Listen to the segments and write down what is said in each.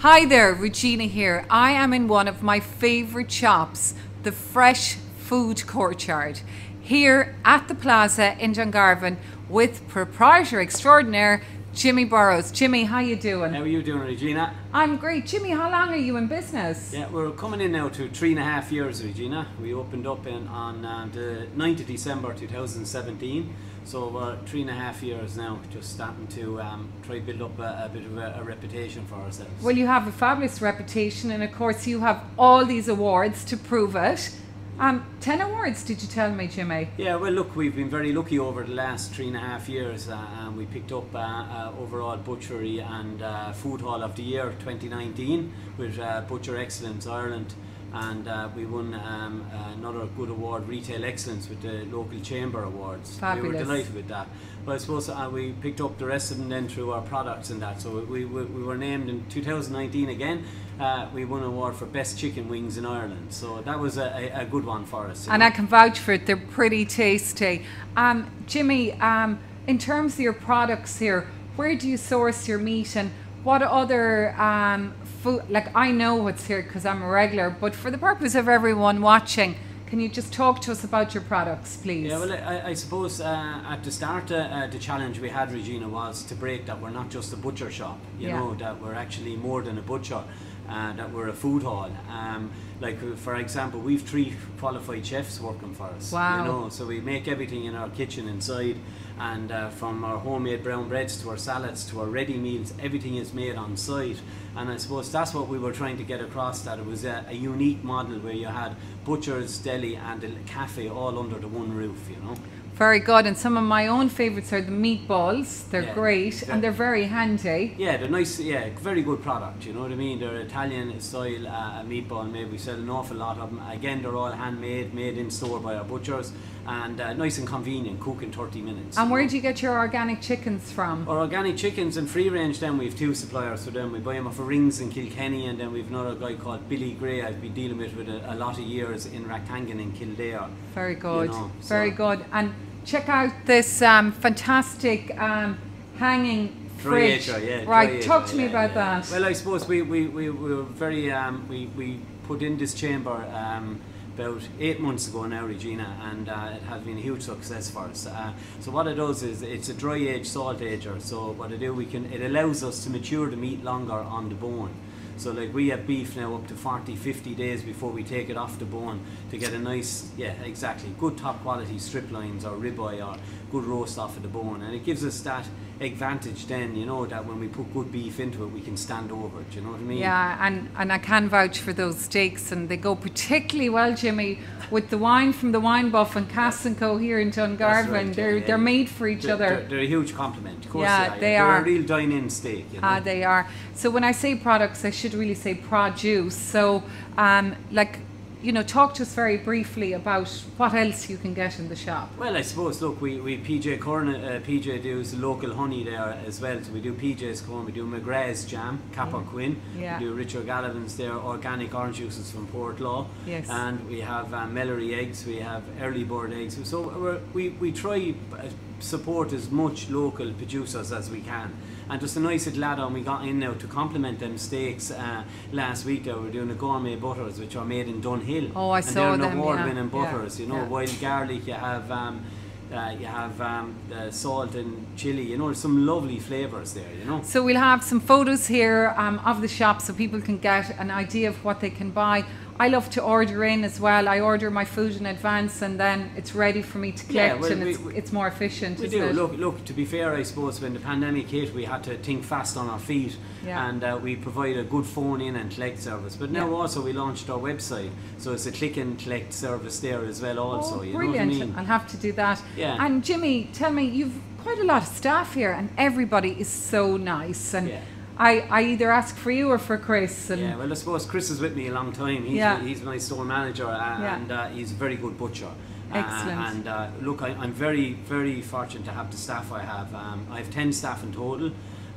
Hi there, Regina here. I am in one of my favourite shops, the Fresh Food Courtyard, here at the Plaza in Dungarvan with proprietor extraordinaire Jimmy Burrows. Jimmy, how you doing? How are you doing, Regina? I'm great. Jimmy, how long are you in business? Yeah, we're coming in now to three and a half years, Regina. We opened up in on uh, the 9th of December 2017, so we're three and a half years now, just starting to um, try to build up a, a bit of a, a reputation for ourselves. Well, you have a fabulous reputation, and of course, you have all these awards to prove it. Um, 10 awards, did you tell me, Jimmy? Yeah, well, look, we've been very lucky over the last three and a half years. Uh, and we picked up uh, uh, overall Butchery and uh, Food Hall of the Year 2019 with uh, Butcher Excellence Ireland. And uh, we won um, another good award, Retail Excellence, with the local Chamber Awards. Fabulous. We were delighted with that. But I suppose uh, we picked up the rest of them then through our products and that. So we, we, we were named in 2019 again. Uh, we won an award for best chicken wings in Ireland. So that was a, a, a good one for us. And know. I can vouch for it, they're pretty tasty. Um, Jimmy, um, in terms of your products here, where do you source your meat and what other um, food? Like, I know what's here because I'm a regular, but for the purpose of everyone watching, can you just talk to us about your products, please? Yeah, well, I, I suppose uh, at the start, uh, uh, the challenge we had, Regina, was to break that we're not just a butcher shop. You Yeah. know that we're actually more than a butcher. Uh, that we're a food hall. Um, like uh, for example, we've three qualified chefs working for us. Wow. You know, so we make everything in our kitchen inside, and uh, from our homemade brown breads to our salads to our ready meals, everything is made on site. And I suppose that's what we were trying to get across. That it was a, a unique model where you had butchers, deli, and a cafe all under the one roof. You know. Very good. And some of my own favourites are the meatballs. They're Yeah. great and they're very handy. Yeah, they're nice. Yeah, very good product. You know what I mean? They're Italian style uh, meatball made. We sell an awful lot of them. Again, they're all handmade, made in store by our butchers, and uh, nice and convenient. Cook in thirty minutes. And where do you get your organic chickens from? Our organic chickens and free range, then we have two suppliers for them. We buy them off of Rings in Kilkenny, and then we've another guy called Billy Gray. I've been dealing with with a, a lot of years in Rathangan in Kildare. Very good. know, Very so- good. And check out this um, fantastic um, hanging fridge. Yeah. right. Talk to me yeah, about yeah. that. Well, I suppose we, we, we, we were very, um, we, we put in this chamber um, about eight months ago now, Regina, and uh, it has been a huge success for us. Uh, so what it does is it's a dry age salt ager. So what it do, we can, it allows us to mature the meat longer on the bone. So like we have beef now up to 40, 50 days before we take it off the bone to get a nice, yeah, exactly, good top quality striploins or ribeye or good roast off of the bone. And it gives us that advantage then, you know, that when we put good beef into it, we can stand over it, you know what I mean? Yeah, and, and I can vouch for those steaks, and they go particularly well, Jimmy, with the wine from the Wine Buff and Cass and Co here in Dungarvan. Right, they're yeah, they're made for each They're, other. They're, they're a huge compliment, of course. Yeah, they they're are. a real dine-in steak, you know. Ah, they are. So when I say products, I should really say produce. So, um, like, you know, talk to us very briefly about what else you can get in the shop. Well, I suppose, look, we, we PJ Corn, uh, PJ does local honey there as well. So we do PJ's corn, we do McGrath's jam, Cappoquin, Yeah. we do Richard Gallivan's there, organic orange juices from Portlaw. Yes. And we have uh, Melleray eggs, we have early bird eggs. So we're, we, we try uh, support as much local producers as we can. And just a nice little add-on we got in now to complement them steaks uh, last week. There we're doing the gourmet butters, which are made in Dunhill. Oh, I and saw they're them, yeah, award-winning yeah, butters. You know, yeah. wild garlic. You have um, uh, you have um, uh, salt and chili. You know, some lovely flavours there. You know. So we'll have some photos here um, of the shop so people can get an idea of what they can buy. I love to order in as well. I order my food in advance and then it's ready for me to Yeah, collect well, and we- it's, we- it's more efficient. We do. it? Look, look. To be fair, I suppose when the pandemic hit, we had to think fast on our feet, Yeah. and uh, we provide a good phone in and collect service. But now Yeah. also we launched our website, so it's a click and collect service there as well. Also, oh, you brilliant. know what I mean? I'll have to do that. Yeah. And Jimmy, tell me, you've quite a lot of staff here and everybody is so nice. And Yeah. I, I either ask for you or for Chris. And Yeah, well, I suppose Chris is with me a long time. He's, Yeah. he's my store manager, uh, Yeah. and uh, he's a very good butcher. Uh, Excellent. and uh, look, I, I'm very, very fortunate to have the staff I have. Um, I have 10 staff in total.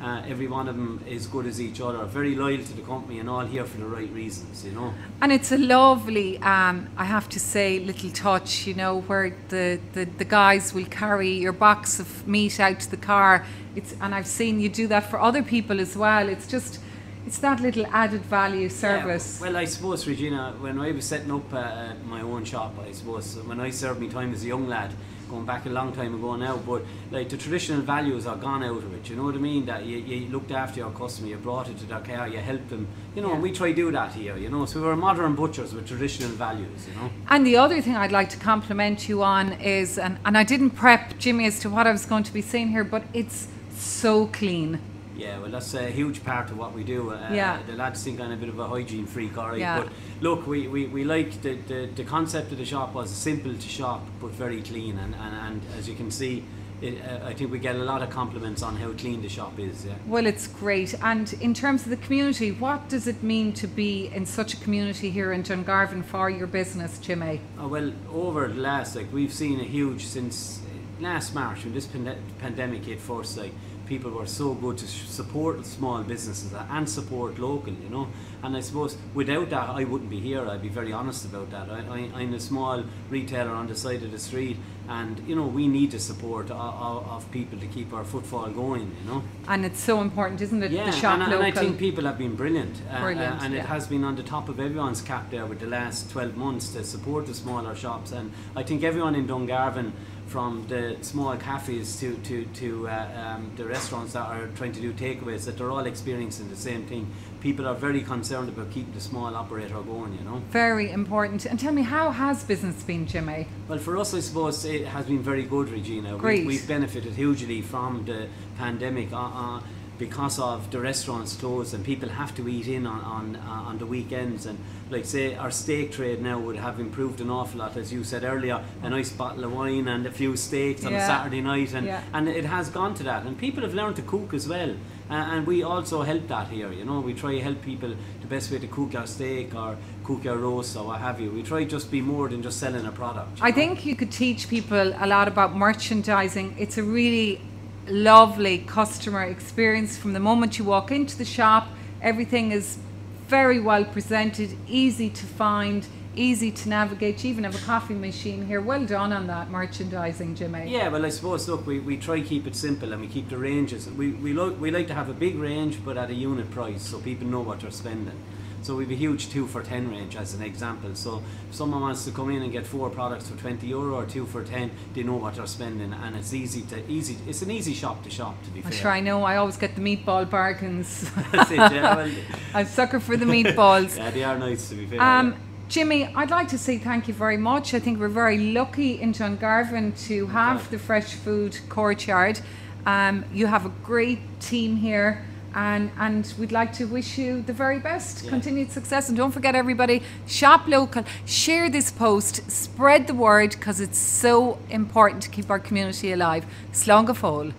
Uh, every one of them is good as each other, very loyal to the company, and all here for the right reasons, you know. And it's a lovely, um, I have to say, little touch, you know, where the, the, the guys will carry your box of meat out to the car. It's, and I've seen you do that for other people as well. It's just, it's that little added value service. Yeah, well, I suppose, Regina, when I was setting up uh, my own shop, I suppose, when I served my time as a young lad, going back a long time ago now, but like the traditional values are gone out of it. You know what I mean? That you, you looked after your customer, you brought it to their car, you helped them. You know, Yeah. and we try to do that here. You know, so we're modern butchers with traditional values. You know. And the other thing I'd like to compliment you on is, and, and I didn't prep Jimmy as to what I was going to be saying here, but it's so clean. Yeah, well, that's a huge part of what we do. Uh, Yeah. The lads think I'm a bit of a hygiene freak, all right. Yeah. But look, we, we, we like the, the, the concept of the shop was simple to shop, but very clean. And, and, and as you can see, it, uh, I think we get a lot of compliments on how clean the shop is. Yeah. Well, it's great. And in terms of the community, what does it mean to be in such a community here in Dungarvan for your business, Jimmy? Oh, well, over the last, like, we've seen a huge since last March when this pande- pandemic hit first, like, people were so good to support small businesses and support local, you know. And I suppose without that, I wouldn't be here. I'd be very honest about that. I, I, I'm a small retailer on the side of the street, and you know we need the support of, of, people to keep our footfall going, you know. And it's so important, isn't it? Yeah, the shop and, local. and I think people have been brilliant. Uh, Brilliant, uh, and yeah. it has been on the top of everyone's cap there with the last 12 months to support the smaller shops. And I think everyone in Dungarvan, from the small cafes to, to, to uh, um, the restaurants that are trying to do takeaways, that they're all experiencing the same thing. People are very concerned about keeping the small operator going, you know. Very important. And tell me, how has business been, Jimmy? Well, for us, I suppose it has been very good, Regina. Great. We, we've benefited hugely from the pandemic uh, uh, because of the restaurants closed and people have to eat in on on, uh, on the weekends. And like say, our steak trade now would have improved an awful lot, as you said earlier. A nice bottle of wine and a few steaks on a Saturday night, and Yeah. and it has gone to that. And people have learned to cook as well. Uh, and we also help that here, you know. We try to help people the best way to cook our steak or cook your roast or what have you. We try just be more than just selling a product. I know. think you could teach people a lot about merchandising. It's a really lovely customer experience from the moment you walk into the shop. Everything is very well presented, easy to find, easy to navigate. You even have a coffee machine here. Well done on that merchandising, Jimmy. Yeah, well, I suppose look, we, we try keep it simple and we keep the ranges. We we like we like to have a big range, but at a unit price, so people know what they're spending. So we've a huge two for ten range as an example. So if someone wants to come in and get four products for twenty euro or two for ten, they know what they're spending, and it's easy to easy. It's an easy shop to shop. To be I'm fair. sure I know. I always get the meatball bargains. That's it. Yeah, well, I'm sucker for the meatballs. yeah, they are nice to be fair. Um, yeah. Jimmy, I'd like to say thank you very much. I think we're very lucky in Dungarvan to have the fresh food courtyard. Um, you have a great team here. And, and we'd like to wish you the very best, Yeah. continued success. And don't forget, everybody, shop local, share this post, spread the word because it's so important to keep our community alive. Slán.